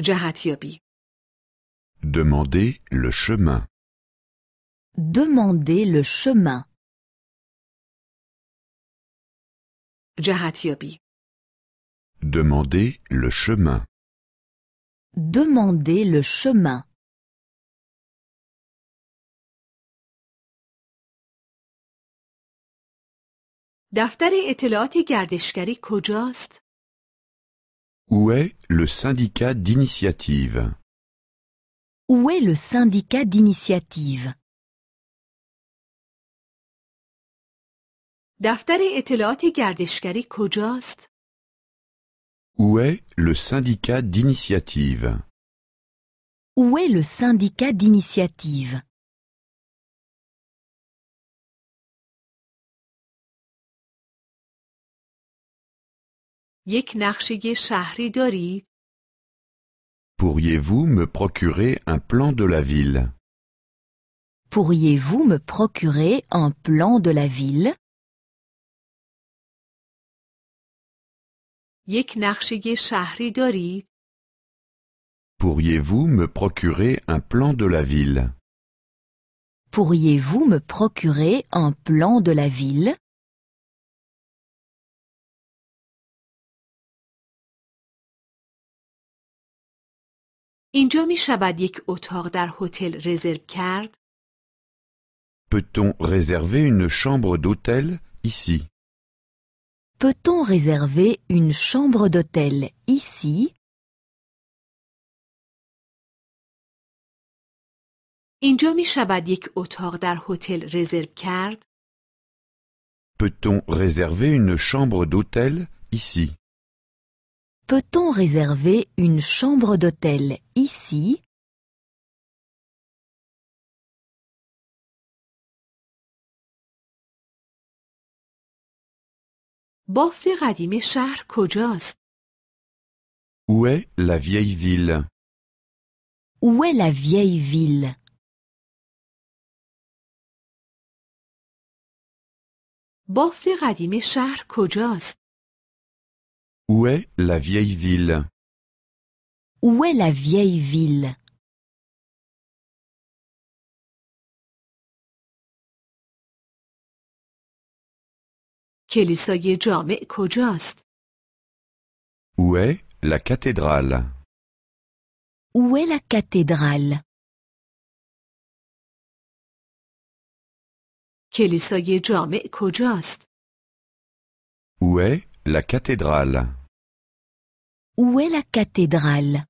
جهتیابی Demandez le chemin. Demandez le chemin. جهتیابی Demandez le chemin. Demandez le chemin. دفتر اطلاعات گردشگری کجاست؟ Où est le syndicat d'initiative Où est le syndicat d'initiative دفتر اطلاعات گردشگری کجاست؟ Où est le syndicat d'initiative Où est le syndicat d'initiative یک نقشه شهری دارید؟ Pourriez-vous me procurer un plan de la ville Pourriez-vous me procurer un plan de la ville یک نقشه شهری دارید؟ Pourriez-vous me procurer un plan de la ville Pourriez-vous me procurer un plan de la ville اینجا می شود یک اتاق در هتل رزرو کرد؟ Peut-on réserver une chambre d'hôtel ici Peut-on réserver une chambre d'hôtel ici اینجا می شود یک اتاق در هتل رزرو کرد؟ Peut-on réserver une chambre d'hôtel ici Peut-on réserver une chambre d'hôtel ici بافت قدیم شهر کجاست؟ Où est la vieille ville Où est la vieille ville بافت قدیم شهر کجاست؟ Où est la vieille ville Où est la vieille ville کلیسای جامع کجاست؟ Où est la cathédrale Où est la cathédrale کلیسای جامع کجاست؟ Où est la cathédrale Où est la cathédrale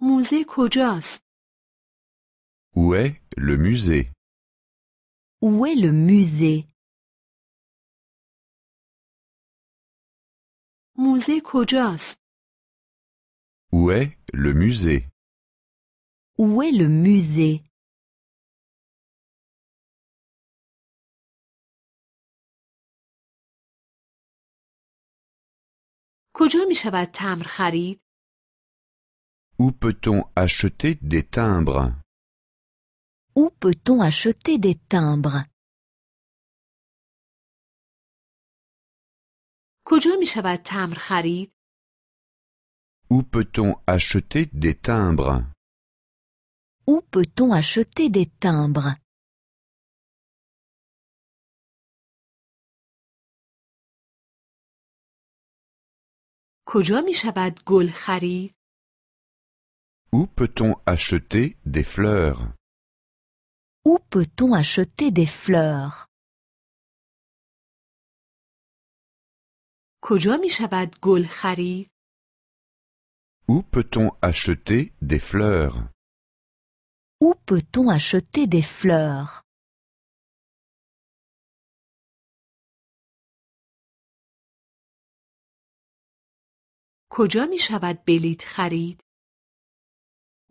موزه کجاست؟ Où est le musée Où est le musée موزه کجاست؟ Où est le musée Où est le musée کجا می شود تمر خرید؟ Où peut-on acheter des timbres Où peut-on acheter des timbres کجا می شود تمر خرید؟ Où peut-on acheter des timbres Où peut-on acheter des timbres کجا می شود گل خرید؟ Où peut-on acheter des fleurs Où peut-on acheter des fleurs کجا می شود گل خرید؟ Où peut-on acheter des fleurs Où peut-on acheter des fleurs کجا می شود بلیط خرید؟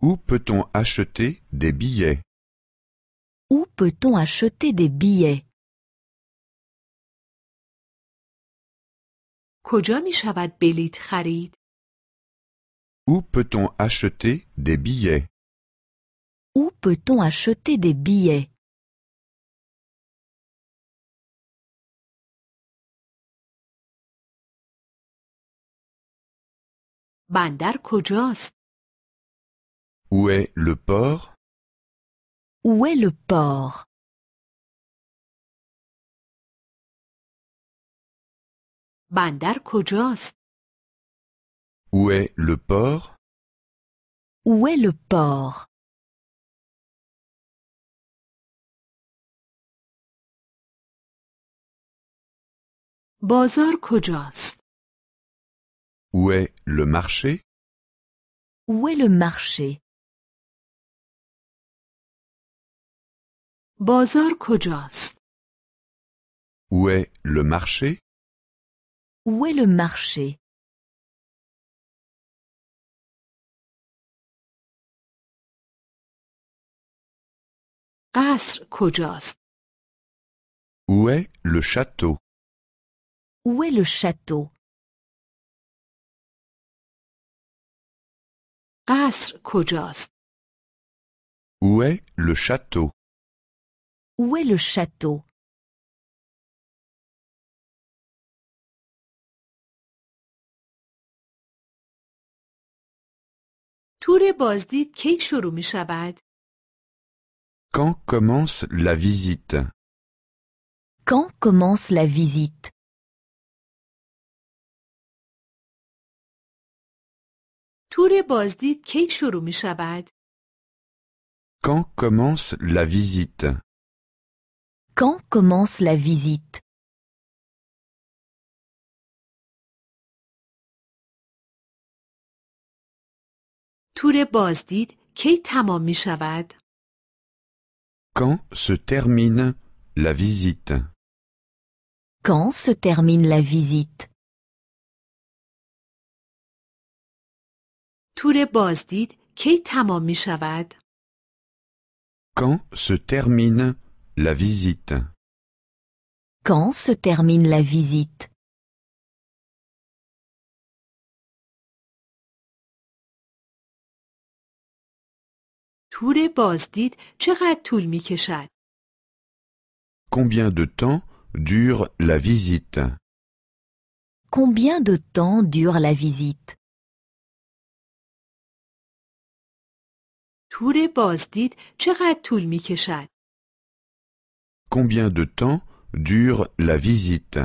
Où peut-on acheter des billets Où peut-on acheter des billets کجا می شود بلیط خرید؟ Où peut-on acheter des billets Où peut-on acheter des billets بندر کجاست؟ Où est le port Où est le port بندر کجاست؟ Où est le port Où est le port بازار کجاست؟ Où est le marché Où est le marché بازار کجاست؟ Où est le marché Où est le marché قصر کجاست؟ Où est le château Où est le château قصر کجاست؟ Où est le château Où est le château تور بازدید کی شروع می شود؟ Quand commence la visite Quand commence la visite تور بازدید کی شروع می شود؟ Quand commence la visite Quand commence la visite تور بازدید کی تمام می شود؟ Quand se termine la visite Quand se termine la visite تور بازدید کی تمام می شود؟ Quand se termine la visite Quand se termine la visite تور بازدید چقدر طول می کشد؟ Combien de temps dure la visite Combien de temps dure la visite تور بازدید چقدر طول می کشد؟ Combien de temps dure la visite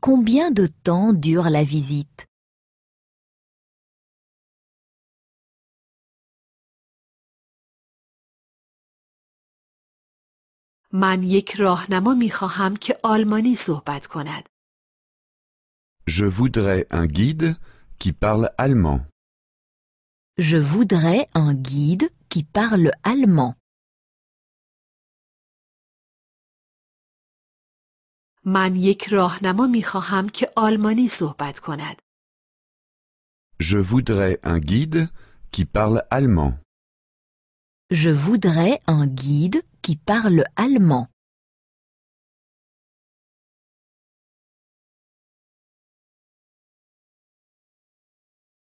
Combien de temps dure la visite من یک راهنما می خواهم که آلمانی صحبت کند. Je voudrais un guide qui parle allemand. Je voudrais un guide qui parle allemand. من یک راهنما می خواهم که آلمانی صحبت کند. Je voudrais un guide qui parle allemand. Je voudrais un guide qui parle allemand.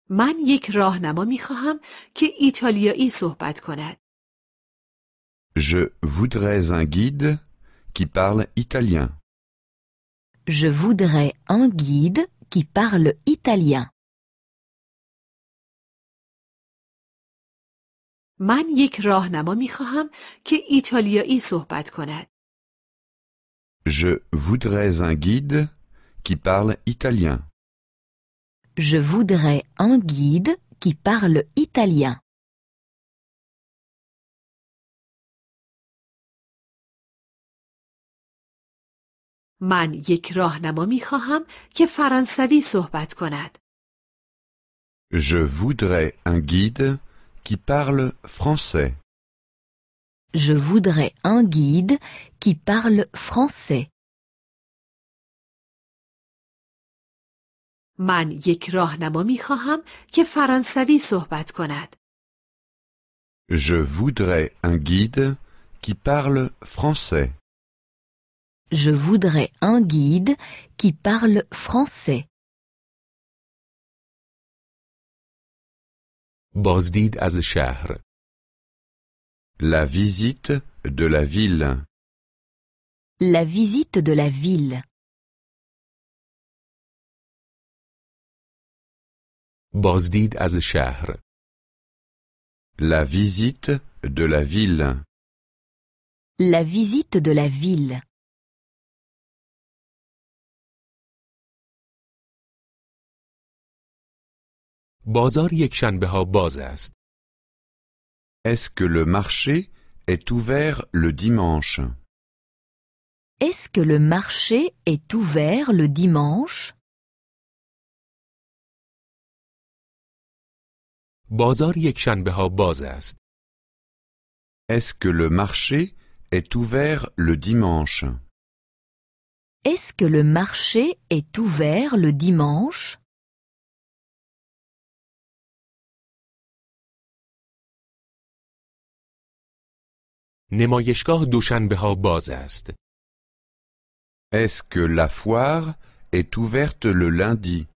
من یک راهنما می خواهم که ایتالیایی صحبت کند. Je voudrais un guide qui parle italien. Je voudrais un guide qui parle italien. من یک راهنما می خواهم که ایتالیایی صحبت کند. Je voudrais un guide qui parle italien. Je voudrais un guide qui parle italien. من یک راهنما می خواهم که فرانسوی صحبت کند. Je voudrais un guide qui parle français. Je voudrais un guide qui parle français. من یک راهنما می خواهم که فرانسوی صحبت کند. Je voudrais un guide qui parle français. Je voudrais un guide qui parle français. بازدید از شهر La visite de la ville. La visite de la ville. بازدید از شهر La visite de la ville. La visite de la ville. بازار یک شنبه ها باز است Est-ce que le marché est ouvert le dimanche Est-ce que le marché est ouvert le dimanche بازار یک شنبه ها باز است Est-ce que le marché est ouvert le dimanche Est-ce que le marché est ouvert le dimanche نمایشگاه دوشنبه ها باز است Est-ce que la foire est ouverte le lundi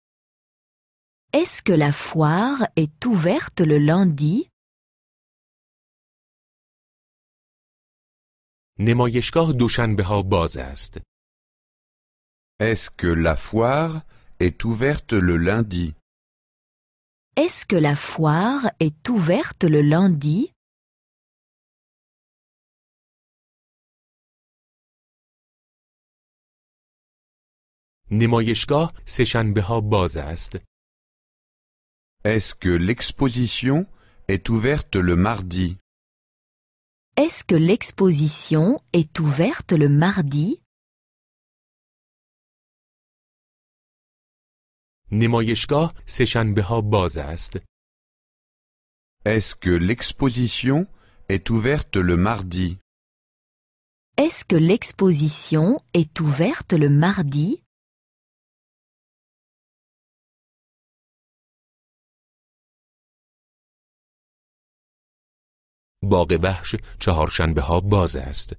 Est-ce que la foire est ouverte le lundi نمایشگاه دوشنبه ها باز است Est-ce que la foire est ouverte le lundi Est-ce que la foire est ouverte le lundi نمایشگاه سهشنبه ها باز است Est-ce que l'exposition est ouverte le mardi Est-ce que l'exposition est ouverte le mardi نمایشگاه سهشنبه ها باز است Est-ce que l'exposition est ouverte le mardi Est-ce que l'exposition est ouverte le mardi باغ وحش چهارشنبه ها باز است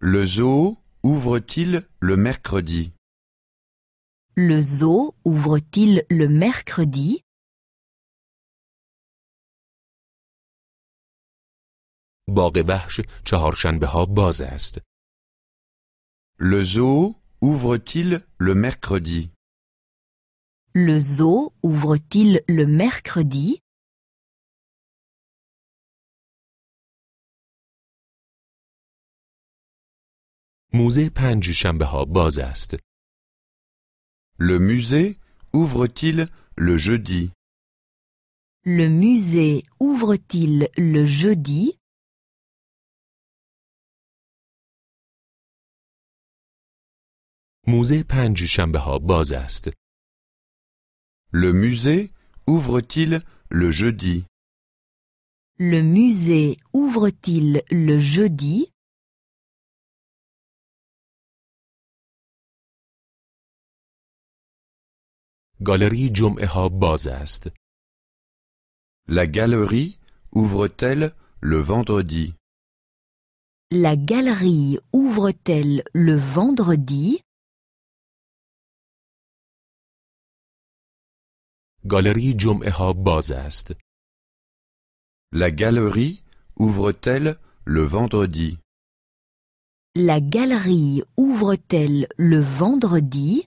Le zoo ouvre-t-il le mercredi Le zoo ouvre-t-il le mercredi باغ وحش چهارشنبه ها باز است Le zoo ouvre-t-il le mercredi Le zoo ouvre-t-il le mercredi موزه پنج شنبه ها باز است Le musée ouvre-t-il le jeudi Le musée ouvre-t-il le jeudi موزه پنج شنبه ها باز است Le musée ouvre-t-il le jeudi Le musée ouvre-t-il le jeudi گالری جمعه ها باز است La galerie ouvre-t-elle le vendredi La galerie ouvre-t-elle le vendredi گالری جمعه ها باز است La galerie ouvre-t-elle le vendredi La galerie ouvre-t-elle le vendredi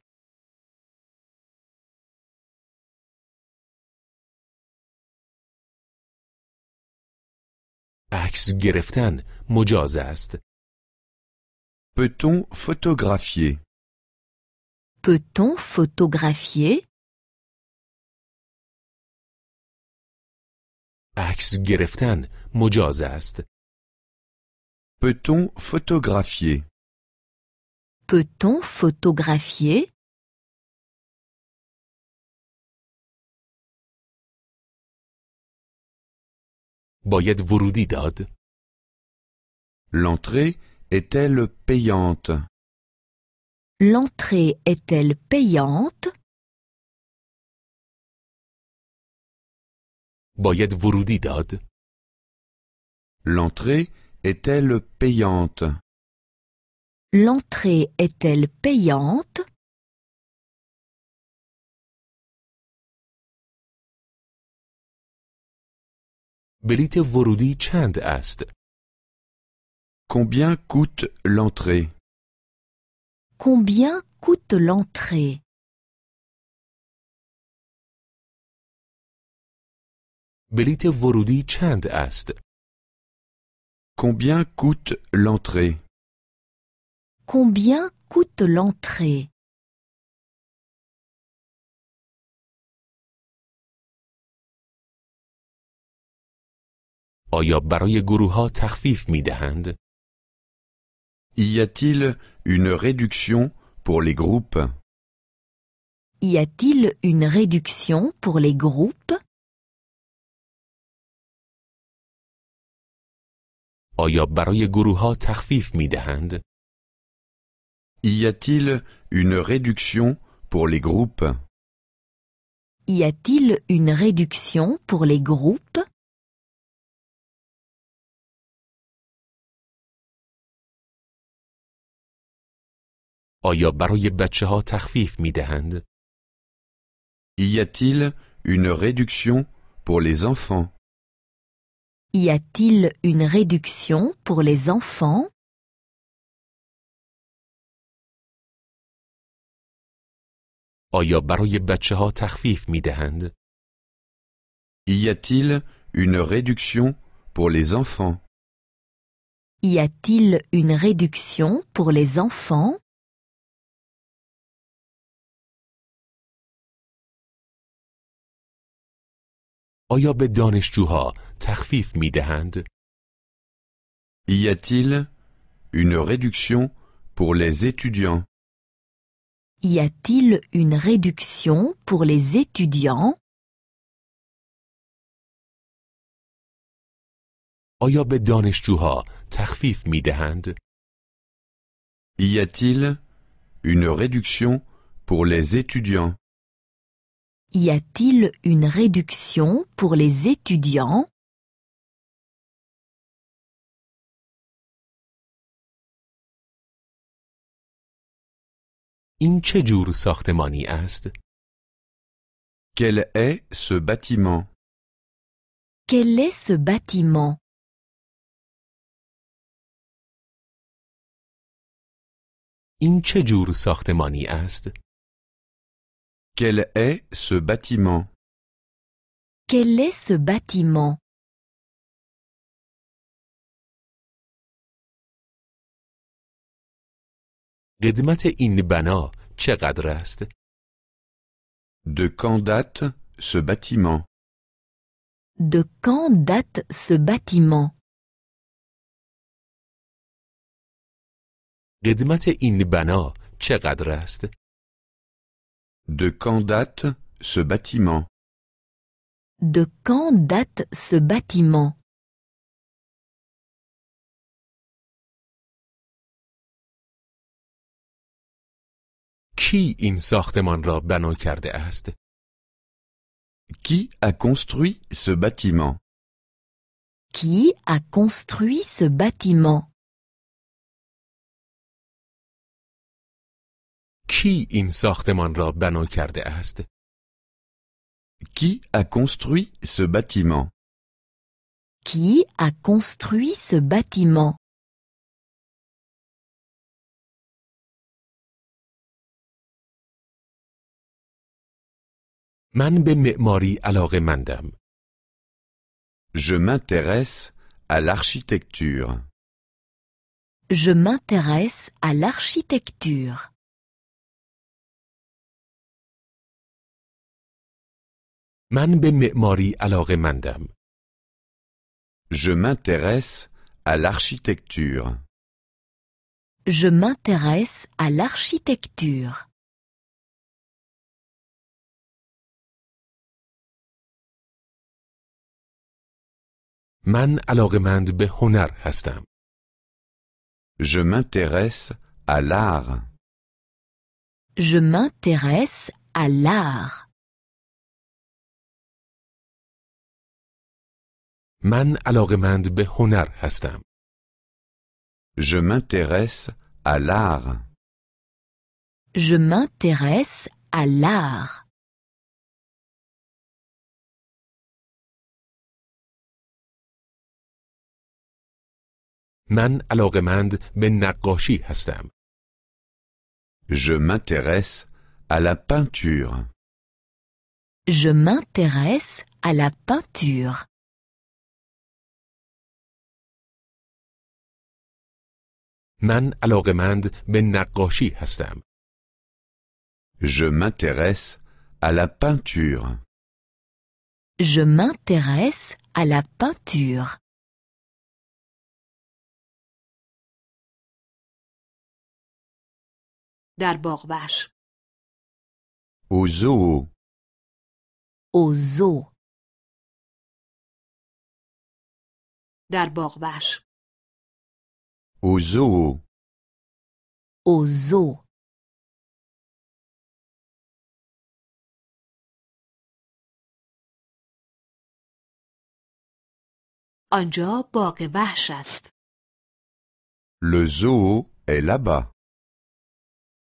عکس گرفتن مجاز است Peut-on photographier Peut-on photographier عکس گرفتن مجاز است Peut-on photographier Peut-on photographier باید ورودی داد L'entrée est-elle payante L'entrée est-elle payante باید ورودی داد L'entrée est-elle payante L'entrée est-elle payante بلیت ورودی چند است Combien coûte l'entrée Combien coûte l'entrée بلیت ورودی چند است؟ Combien coûte l'entrée Combien coûte l'entrée آیا برای گروه ها تخفیف می دهند؟ Y a-t-il une réduction pour les groupes Y a-t-il une réduction pour les groupes آیا برای گروه ها تخفیف می دهند؟ Y a-t-il une réduction pour les groupes Y a-t-il une réduction pour les groupes آیا برای بچه ها تخفیف می دهند؟ Y a-t-il une réduction pour les enfants Y a-t-il une réduction pour les enfants آیا برای بچه ها تخفیف می دهند؟ Y a-t-il une réduction pour les enfants Y a-t-il une réduction pour les enfants آیا به دانشجوها تخفیف می دهند؟ Y a-t-il une réduction pour les étudiants Y a-t-il une réduction pour les étudiants آیا به دانشجوها تخفیف می دهند؟ Y a-t-il une réduction pour les étudiants Y a-t-il une réduction pour les étudiants این چه جور ساختمانی است؟ Quel est ce bâtiment Quel est ce bâtiment این چه جور ساختمانی است؟ Quel est ce bâtiment Quel est ce bâtiment قدمت این بنا چقدر است؟ De quand date ce bâtiment De quand date ce bâtiment قدمت این بنا چقدر است؟ de quand date ce bâtiment? De quand date ce bâtiment? Qui a construit ce bâtiment? Qui a construit ce bâtiment? Qui a construit ce bâtiment? Qui a construit ce bâtiment? Je m'intéresse à l'architecture. Je m'intéresse à l'architecture. من به معماری علاقه مندم. Je m'intéresse à l'architecture. Je m'intéresse à l'architecture. من علاقمند به هنر هستم. Je m'intéresse à l'art. Je m'intéresse à l'art. من علاقمند به هنر هستم. Je m'intéresse à l'art. Je m'intéresse à l'art. من علاقمند به نقاشی هستم. Je m'intéresse à la peinture. Je m'intéresse à la peinture. من علاقمند به نقاشی هستم. Je m'intéresse à la peinture. Je m'intéresse à la peinture. در باغبش Au zoo. Au zoo. در باغبش Au zoo. Au zoo. آنجا باغ وحش است Le zoo est là-bas.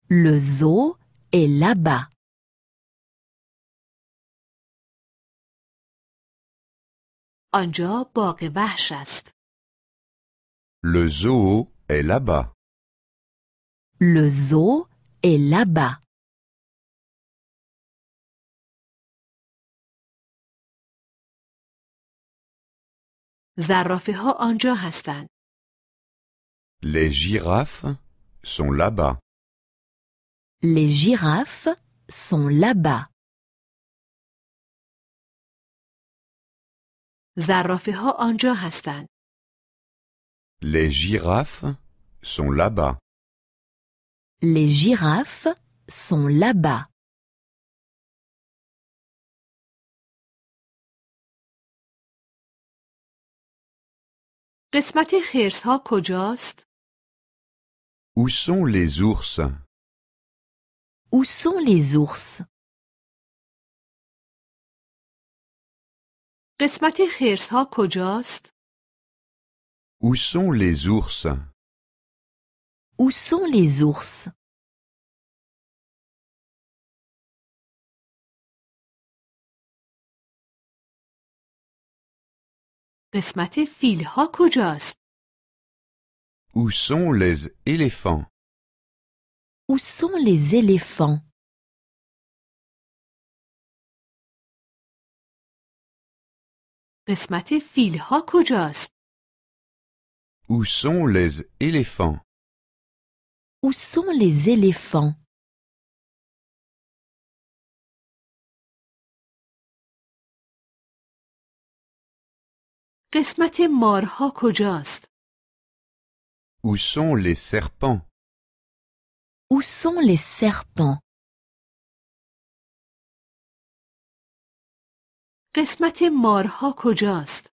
Le zoo est là-bas. آنجا باغ وحش است Le zoo est là-bas. Le zoo est là-bas. زرافه ها آنجا هستند Les girafes sont là-bas. Les girafes sont là-bas. زرافه ها آنجا هستند Les girafes sont là-bas. Les girafes sont là-bas. قسمت خرس ها کجاست؟ Où sont les ours Où sont les ours قسمت خرس ها کجاست؟ Où sont les ours Où sont les ours قسمت فیل ها کجاست؟ Où sont les éléphants Où sont les éléphants قسمت فیل ها کجاست؟ Où sont les éléphants Où sont les éléphants قسمت مارها کجاست؟ Où sont les serpents Où sont les serpents قسمت مارها کجاست؟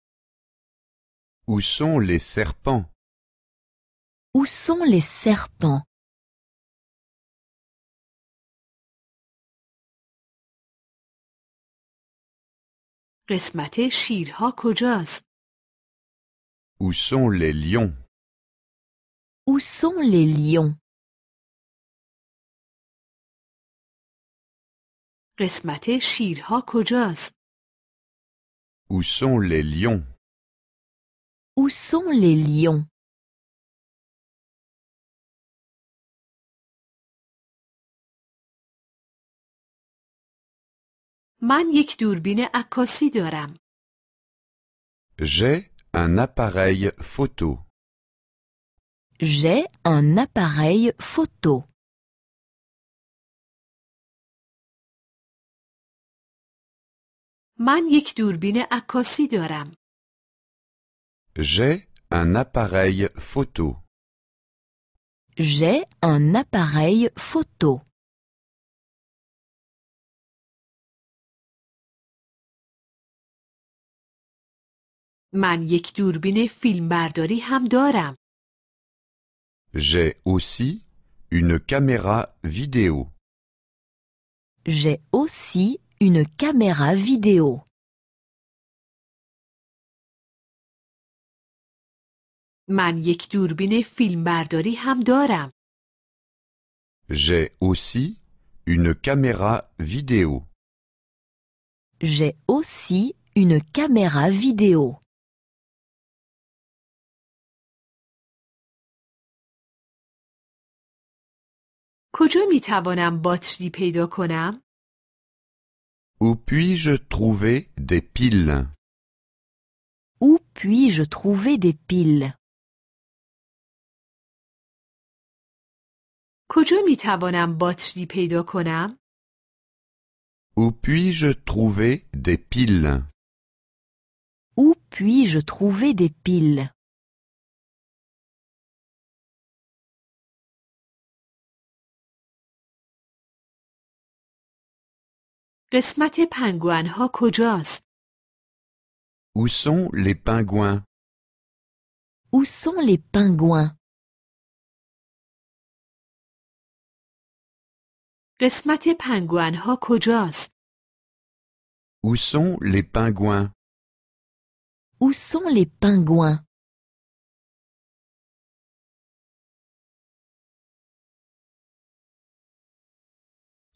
Où sont les serpents Où sont les serpents قسمت شیرها کجاست؟ Où sont les lions Où sont les lions قسمت شیرها کجاست؟ Où sont les lions Où sont les lions من یک دوربین عکاسی دارم. J'ai un appareil photo. J'ai un appareil photo. من یک دوربین عکاسی دارم. J'ai un appareil photo. J'ai un appareil photo. من یک دوربین فیلمبرداری هم دارم. J'ai aussi une caméra vidéo. J'ai aussi une caméra vidéo. من یک دوربین فیلمبرداری هم دارم. J'ai aussi une caméra vidéo. J'ai aussi une caméra vidéo. کجا می توانم باتری پیدا کنم؟ Où puis-je trouver des piles Où puis-je trouver des piles کجا می توانم باتری پیدا کنم؟ Où puis-je trouver des piles Où puis-je trouver des piles قسمت پنگوئن ها کجاست؟ Où sont les pingouins Où sont les pingouins قسمت پنگوئن ها کجاست؟ Où sont les pingouins Où sont les pingouins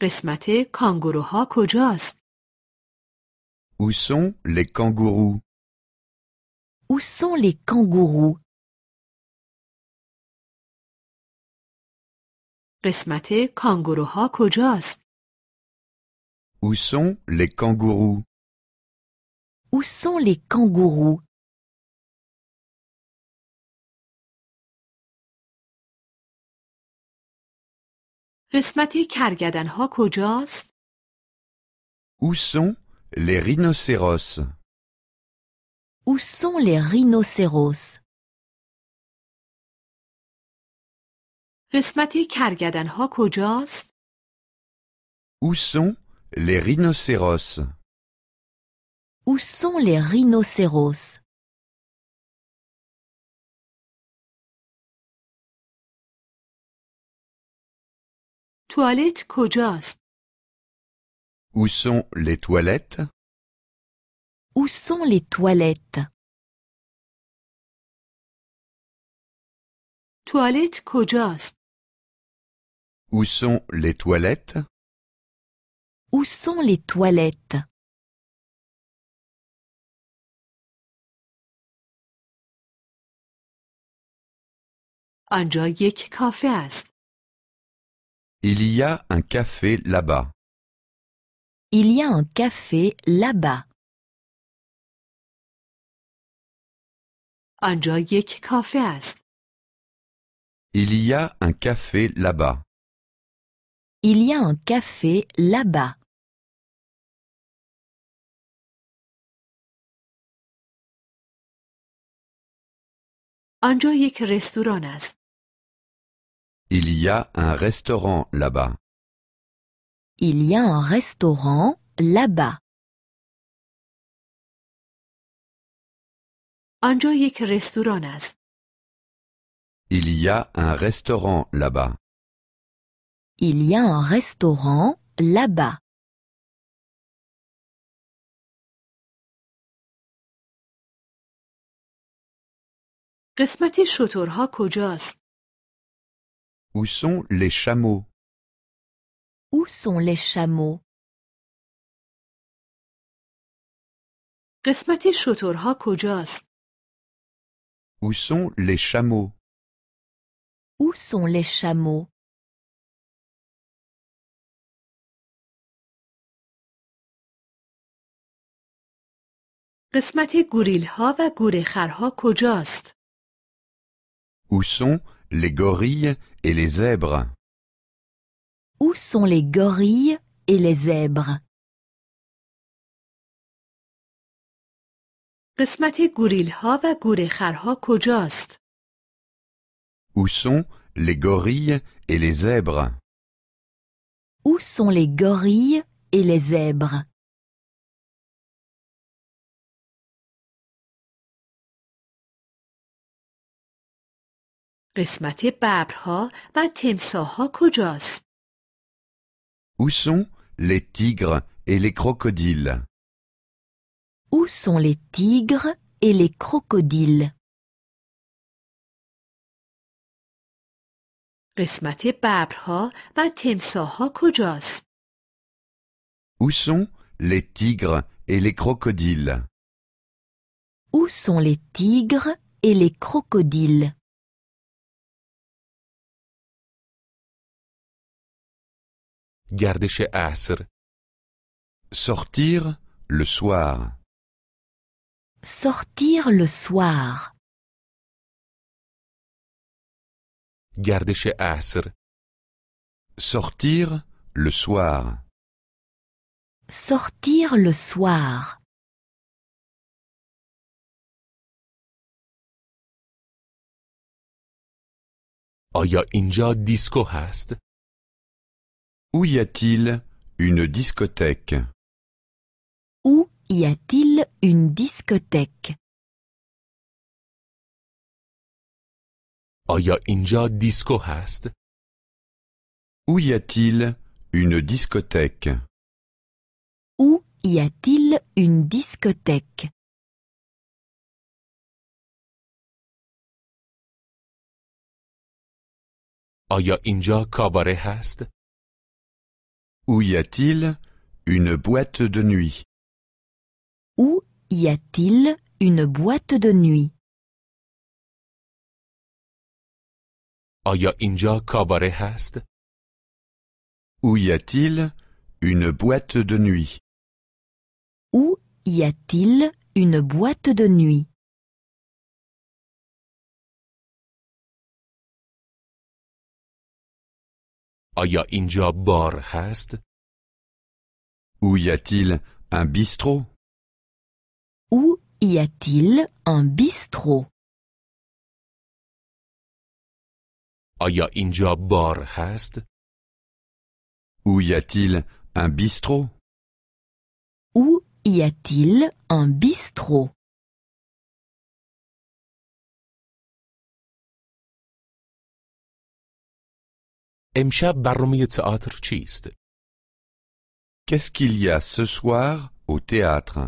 قسمت کانگوروها کجاست؟ Où sont les kangourous Où sont les kangourous قسمت کانگوروها کجاست؟ Où sont les kangourous Où sont les kangourous قسمت کرگدن ها کجاست؟ Où sont les rhinocéros Où sont les rhinocéros قسمت کرگدن ها کجاست؟ Où sont les rhinocéros Où sont les rhinocéros توالت کجاست؟ Où sont les toilettes Où sont les toilettes توالت کجاست؟ Où sont les toilettes Où sont les toilettes آنجا یک کافه است. Il y a un café là-bas. Il y a un café là-bas. آنجا یک کافه است. Il y a un café là-bas. Il y a un café là-bas. آنجا یک رستوران است. Il y a un restaurant là-bas. Il y a un restaurant là-bas. آنجا یک رستوران است. Il y a un restaurant là-bas. Il y a un restaurant là-bas. قسمت شترها کجاست؟ Où sont les chameaux Où sont les chameaux قسمت شترها کجاست؟ Où sont les chameaux Où sont les chameaux قسمت گوریل ها و گورخرها کجاست؟ Où sont les gorilles et les zèbres Où sont les gorilles et les zèbres قسمت گوریل ها و گورخرها کجاست؟ Où sont les gorilles et les zèbres Où sont les gorilles et les zèbres قسمت ببرها و تمساها کجاست؟ Où sont les tigres et les crocodiles Où sont les tigres et les crocodiles قسمت ببرها و تمساها کجاست؟ Où sont les tigres et les crocodiles Où sont les tigres et les crocodiles گردش عصر Sortir le soir. Sortir le soir. گردش عصر Sortir le soir. Sortir le soir. آیا اینجا دیسکو هست؟ Où y a-t-il une discothèque Où y a-t-il une discothèque آیا اینجا دیسکو هست؟ Où y a-t-il une discothèque Où y a-t-il une discothèque آیا اینجا کاباره هست؟ Où y a-t-il une boîte de nuit Où y a-t-il une boîte de nuit آیا اینجا کاباره هست؟ Où y a-t-il une boîte de nuit Où y a-t-il une boîte de nuit آیا اینجا بار هست؟ Où y a-t-il un bistrot Où y a-t-il un bistrot آیا اینجا بار هست؟ Où y a-t-il un bistrot Où y a-t-il un bistrot امشب برنامه تئاتر چیست؟ Qu'est-ce qu'il y a ce soir au théâtre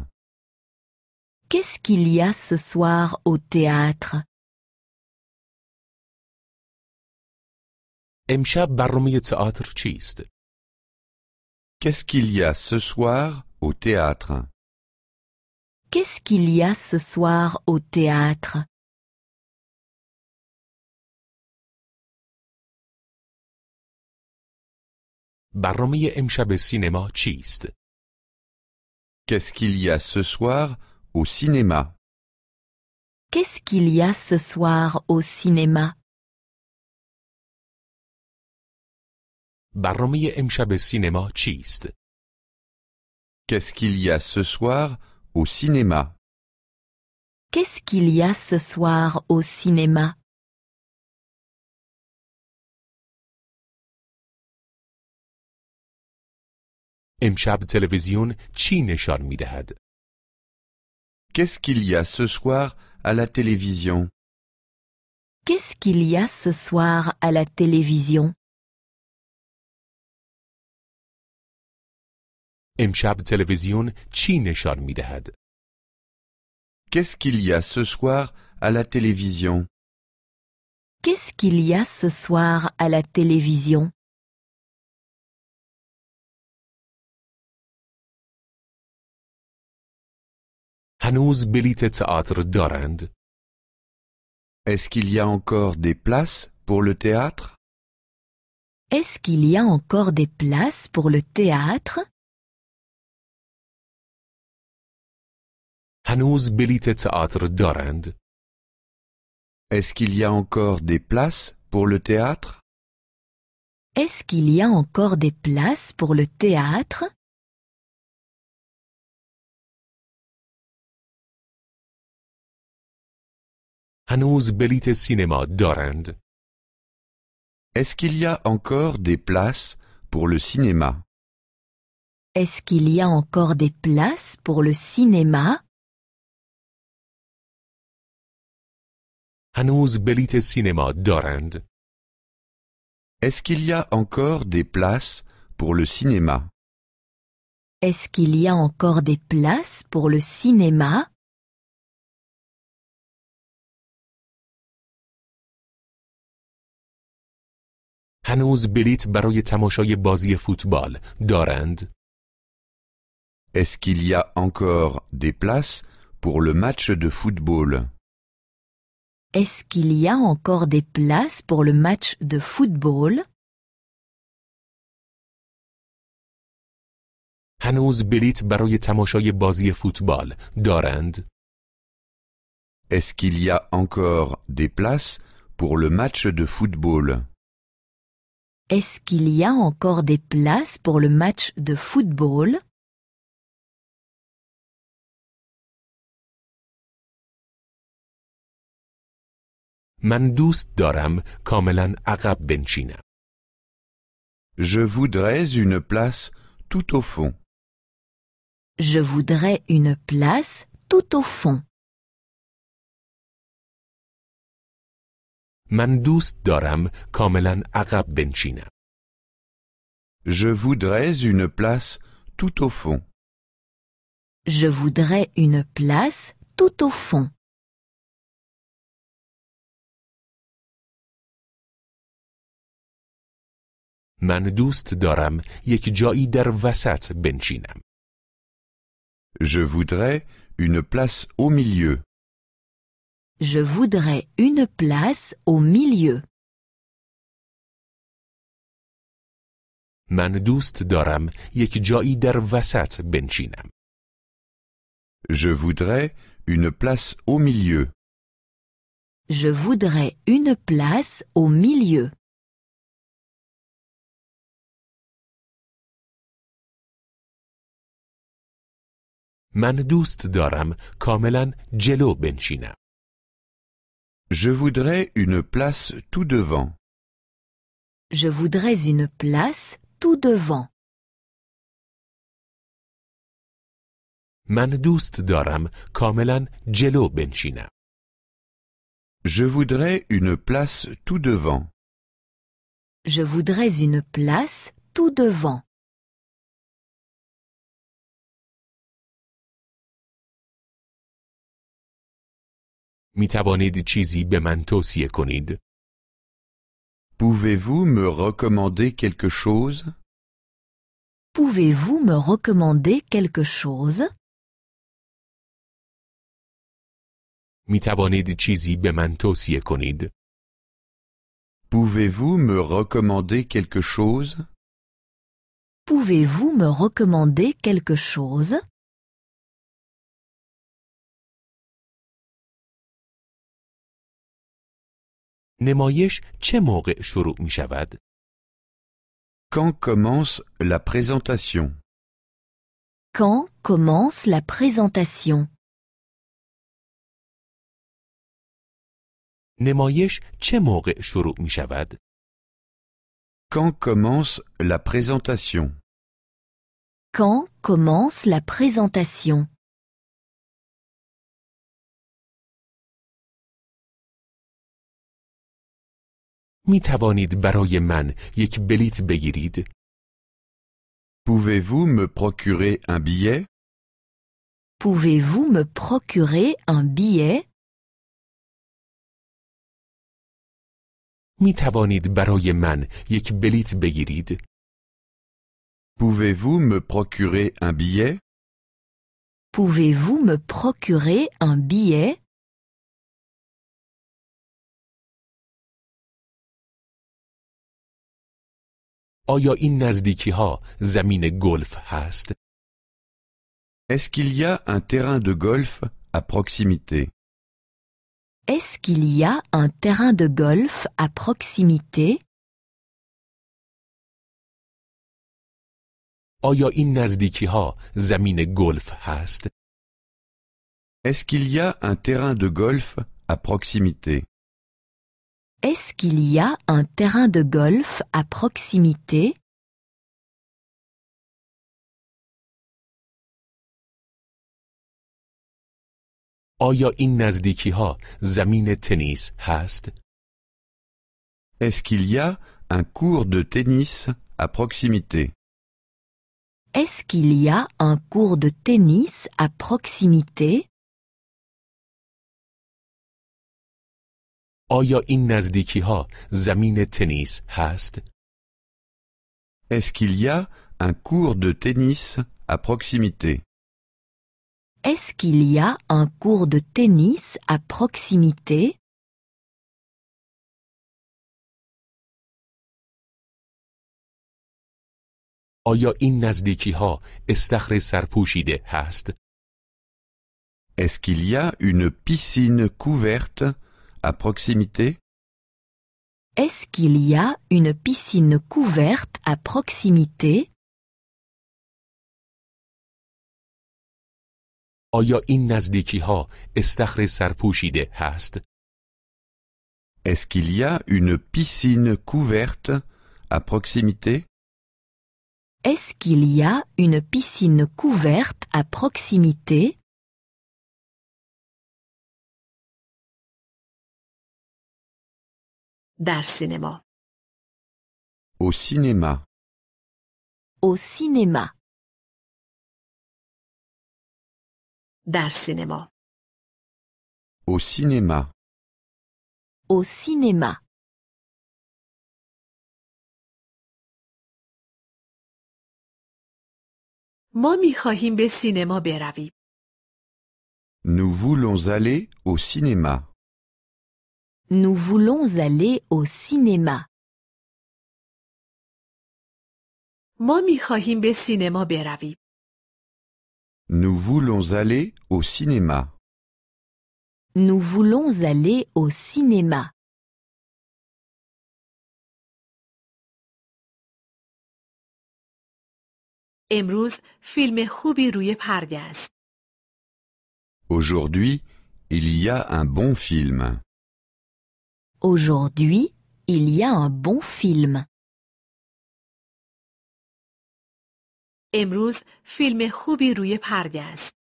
Qu'est-ce qu'il y a ce soir au théâtre امشب برنامه تئاتر چیست؟ Qu'est-ce qu'il y a ce soir au théâtre Qu'est-ce qu'il y a ce soir au théâtre برنامه امشب سینما چیست؟ Qu'est-ce qu'il y a ce soir au cinéma Qu'est-ce qu'il y a ce soir au cinéma برنامه امشب سینما چیست؟ Qu'est-ce qu'il y a ce soir au cinéma Qu'est-ce qu'il y a ce soir au cinéma امشب تلویزیون چی نشان می دهد؟ Qu'est-ce qu'il y a ce soir à la télévision Qu'est-ce qu'il y a ce soir à la télévision امشب تلویزیون چی نشان می دهد؟ Qu'est-ce qu'il y a ce soir à la télévision Qu'est-ce qu'il y a ce soir à la télévision هنوز بلیت تئاتر دارند؟ Est-ce qu'il y a encore des places pour le théâtre Est-ce qu'il y a encore des places pour le théâtre هنوز بلیت تئاتر دارند؟ Est-ce qu'il y a encore des places pour le théâtre Est-ce qu'il y a encore des places pour le théâtre هنوز بلیت سینما دارند؟ Est-ce qu'il y a encore des places pour le cinéma Est-ce qu'il y a encore des places pour le cinéma هنوز بلیت سینما دارند؟ Est-ce qu'il y a encore des places pour le cinéma Est-ce qu'il y a encore des places pour le cinéma هنوز بلیت برای تماشای بازی فوتبال دارند؟ Est-ce qu'il y a encore des places pour le match de football Est-ce qu'il y a encore des places pour le match de football هنوز بلیت برای تماشای بازی فوتبال دارند؟ Est-ce qu'il y a encore des places pour le match de football Est-ce qu'il y a encore des places pour le match de football من دوست دارم کاملا عقب بنشینم. Je voudrais une place tout au fond. Je voudrais une place tout au fond. من دوست دارم کاملا عقب بنشینم. Je voudrais une place tout au fond. Je voudrais une place tout au fond. من دوست دارم یک جایی در وسط بنشینم. Je voudrais une place au milieu. Je voudrais une place au milieu. من دوست دارم یک جایی در وسط بنشینم. Je voudrais une place au milieu. Je voudrais une place au milieu. من دوست دارم کاملا جلو بنشینم. Je voudrais une place tout devant. Je voudrais une place tout devant. من دوست دارم کاملا جلو بنشینم. Je voudrais une place tout devant. Je voudrais une place tout devant. می توانید چیزی به من توصیه کنید؟ Pouvez-vous me recommander quelque chose Pouvez-vous me recommander quelque chose می توانید چیزی به من توصیه کنید؟ Pouvez-vous me recommander quelque chose Pouvez-vous me recommander quelque chose نمایش چه موقع شروع می شود؟ Quand commence la présentation Quand commence la présentation نمایش چه موقع شروع می شود؟ Quand commence la présentation Quand commence la présentation می توانید برای من یک بلیت بگیرید؟ Pouvez-vous me procurer un billet Pouvez-vous me procurer un billet می توانید برای من یک بلیت بگیرید؟ Pouvez-vous me procurer un billet Pouvez-vous me procurer un billet آیا این نزدیکی ها زمین گلف هست؟ Est-ce qu'il y a un terrain de golf à proximité Est-ce qu'il y a un terrain de golf à proximité آیا این نزدیکی ها زمین گلف هست؟ Est-ce qu'il y a un terrain de golf à proximité Est-ce qu'il y a un terrain de golf à proximité آیا این نزدیکی ها زمین تنیس هست؟ Est-ce qu'il y a un cours de tennis à proximité Est-ce qu'il y a un cours de tennis à proximité آیا این نزدیکی ها زمین تنیس هست؟ Est-ce qu'il y a un cours de tennis à proximité Est-ce qu'il y a un cours de tennis à proximité آیا این نزدیکی ها استخر سرپوشیده هست؟ Est-ce qu'il y a une piscine couverte à proximité Est-ce qu'il y a une piscine couverte à proximité آیا این نزدیکی ها استخر سرپوشیده هست؟ Est-ce qu'il y a une piscine couverte à proximité Est-ce qu'il y a une piscine couverte à proximité در سینما Au cinéma. Au cinéma. در سینما Au cinéma. Au cinéma. ما می خواهیم به سینما برویم Nous voulons aller au cinéma. Nous voulons aller au cinéma. ما می خواهیم به سینما برویم Nous voulons aller au cinéma. Nous voulons aller au cinéma. امروز فیلم خوبی روی پرده است Aujourd'hui, il y a un bon film. Aujourd'hui, il y a un bon film. امروز فیلم خوبی روی پرده است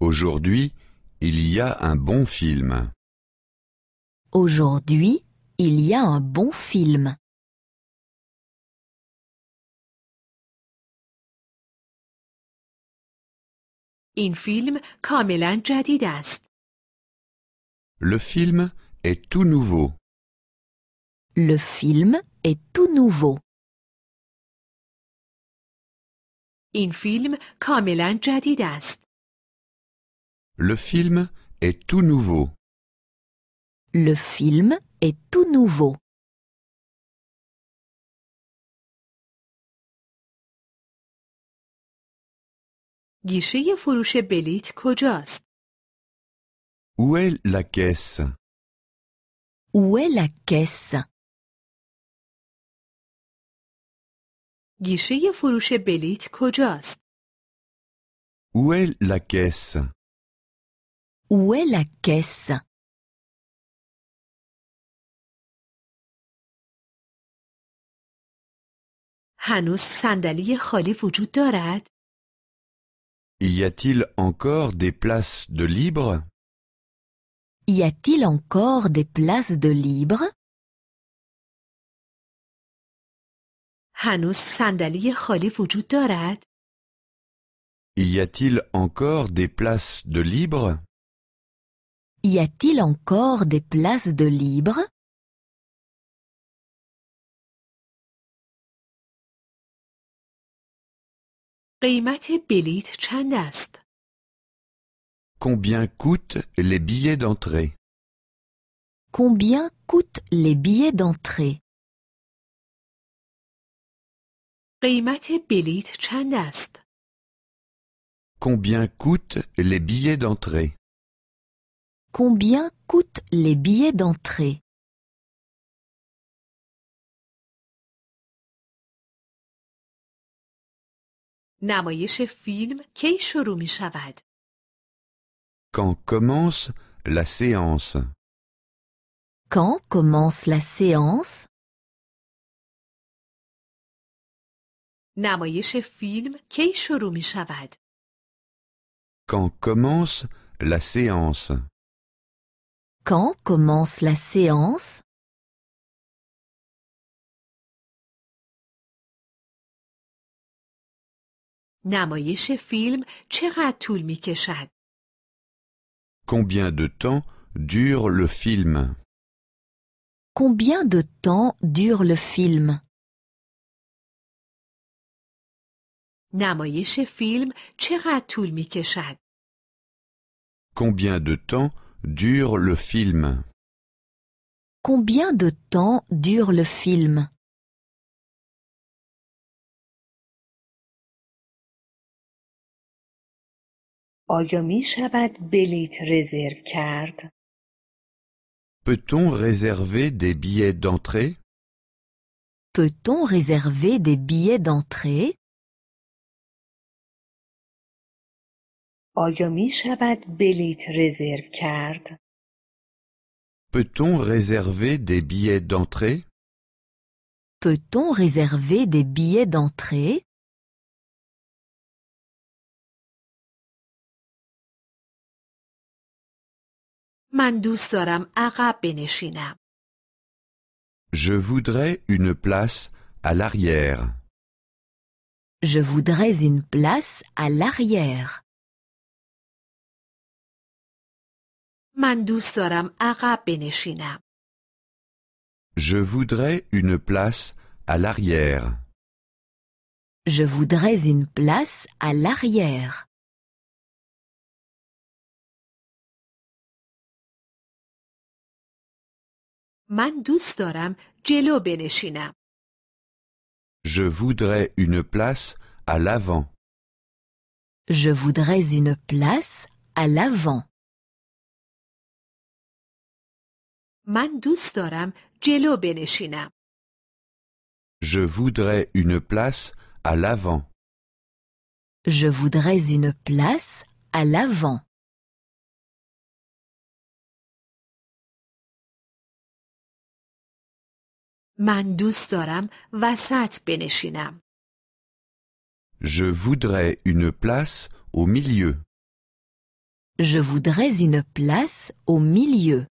Aujourd'hui, il y a un bon film. Aujourd'hui, il y a un bon film. این فیلم کاملا جدید است Le film est tout nouveau. Le film est tout nouveau. این فیلم کاملا جدید است Le film est tout nouveau. Le film est tout nouveau. گیشه فروش بلیت کجاست Où est la caisse Où est la caisse گیشه فروش بلیت کجاست Où est la caisse Où est la caisse هنوز صندلی خالی وجود دارد Y a-t-il encore des places de libre Y a-t-il encore des places de libre هنوز صندلی خالی وجود دارد Y a-t-il encore des places de libre Y a-t-il encore des places de libre قیمت بلیت چند است Combien coûtent les billets d'entrée Combien coûtent les billets d'entrée قیمت بلیت چند است Combien coûtent les billets d'entrée Combien coûtent les billets d'entrée نمایش فیلم کی شروع می شود Quand commence la séance Quand commence la séance نمایش فیلم کی شروع می شود Quand commence la séance Quand commence la séance نمایش فیلم چقدر طول می کشد Combien de temps dure le film Combien de temps dure le film نمایش فیلم چقدر طول می کشد Combien de temps dure le film Combien de temps dure le film آیا می شود بلیط رزرو کرد؟ Peut-on réserver des billets d'entrée Peut-on réserver des billets d'entrée آیا می شود بلیط رزرو کرد؟ Peut-on réserver des billets d'entrée Peut-on réserver des billets d'entrée من دوست دارم عقب بنشینم. Je voudrais une place à l'arrière. Je voudrais une place à l'arrière. من دوست دارم عقب بنشینم. Je voudrais une place à l'arrière. Je voudrais une place à l'arrière. من دوست دارم جلو بنشینم. Je voudrais une place à l'avant. Je voudrais une place à l'avant. من دوست دارم جلو بنشینم. Je voudrais une place à l'avant. Je voudrais une place à l'avant. من دوست دارم وسط بنشینم. Je voudrais une place au milieu. Je voudrais une place au milieu.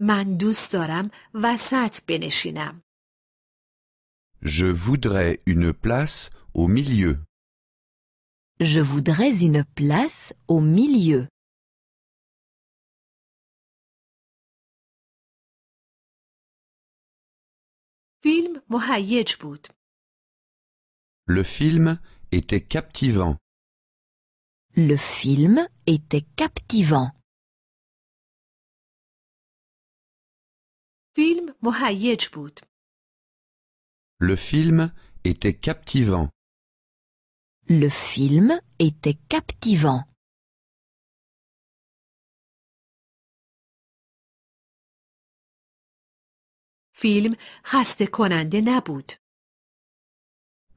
من دوست دارم وسط بنشینم. Je voudrais une place au milieu. Je voudrais une place au milieu. فیلم مهیج بود. Le film était captivant. Le film était captivant. فیلم مهیج بود. Le film était captivant. Le film était captivant. فیلم خسته کننده نبود.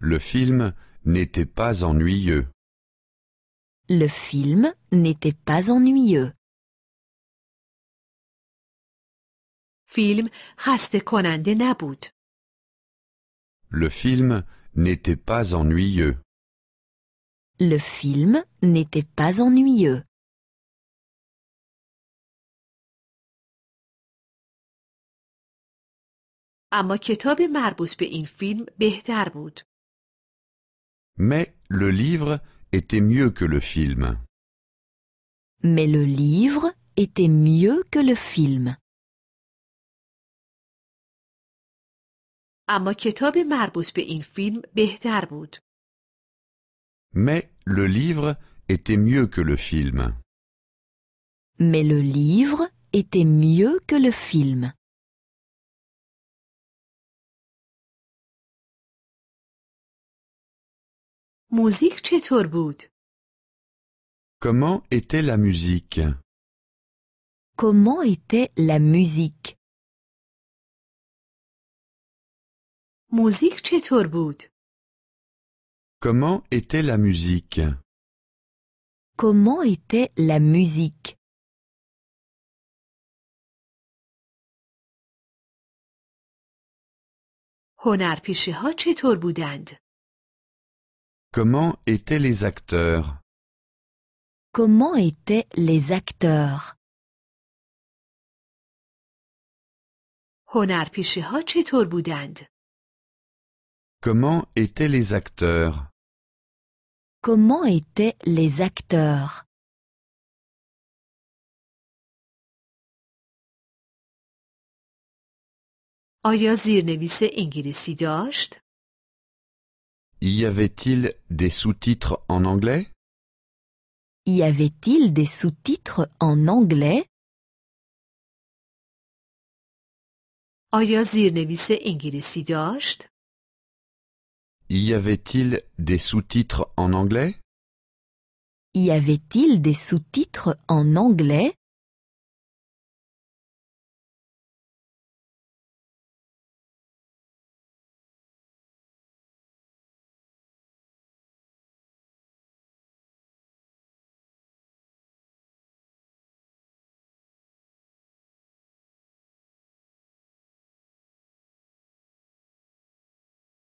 Le film n'était pas ennuyeux. Le film n'était pas ennuyeux. فیلم خسته کننده نبود. Le film n'était pas ennuyeux. Le film n'était pas ennuyeux. اما کتاب مربوط به این فیلم بهتر بود. Mais le livre était mieux que le film. Mais le livre était mieux que le film. اما کتاب مربوط به این فیلم بهتر بود. Mais le livre était mieux que le film. Mais le livre était mieux que le film. موزیک چطور بود؟ Comment était la musique Comment était la musique موزیک چطور بود؟ Comment était la musique Comment était la musique هنرپیشه ها چطور بودند؟ Comment étaient les acteurs Comment étaient les acteurs هنرپیشه ها چطور بودند؟ Comment étaient les acteurs Comment étaient les acteurs آیا زیرنویس انگلیسی داشت؟ Y avait-il des sous-titres en anglais Y avait-il des sous-titres en anglais آیا زیرنویس انگلیسی داشت؟ Y avait-il des sous-titres en anglais Y avait-il des sous-titres en anglais